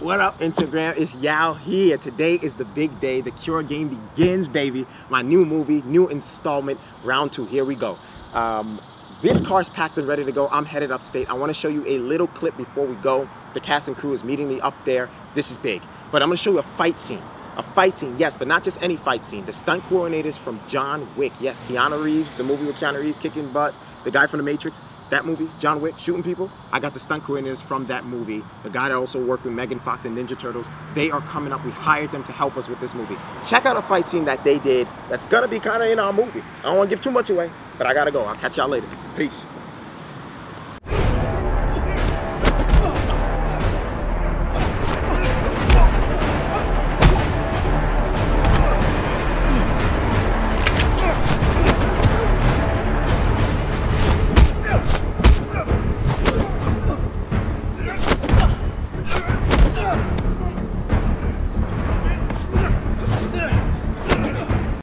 What up, Instagram? It's Yao here. Today is the big day. The Cure game begins, baby. My new movie, new installment, round two. Here we go. Um, this car's packed and ready to go. I'm headed upstate. I want to show you a little clip before we go. The cast and crew is meeting me up there. This is big. But I'm going to show you a fight scene. A fight scene, yes, but not just any fight scene. The stunt coordinators from John Wick. Yes, Keanu Reeves, the movie with Keanu Reeves kicking butt. The guy from The Matrix that movie, John Wick, shooting people, I got the stunt coordinators from that movie. The guy that also worked with Megan Fox and Ninja Turtles, they are coming up. We hired them to help us with this movie. Check out a fight scene that they did that's gonna be kind of in our movie. I don't wanna give too much away, but I gotta go. I'll catch y'all later. Peace.